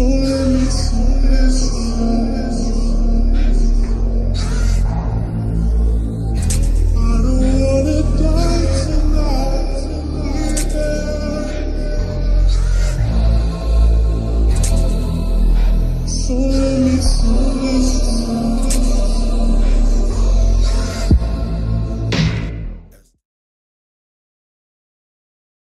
soon